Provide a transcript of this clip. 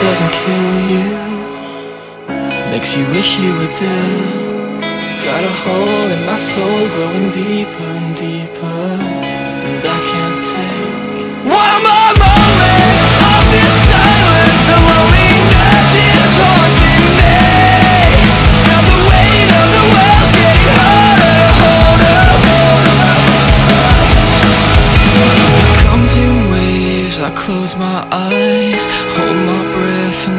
doesn't kill you. Makes you wish you were dead Got a hole in my soul growing deeper and deeper close my eyes, hold my breath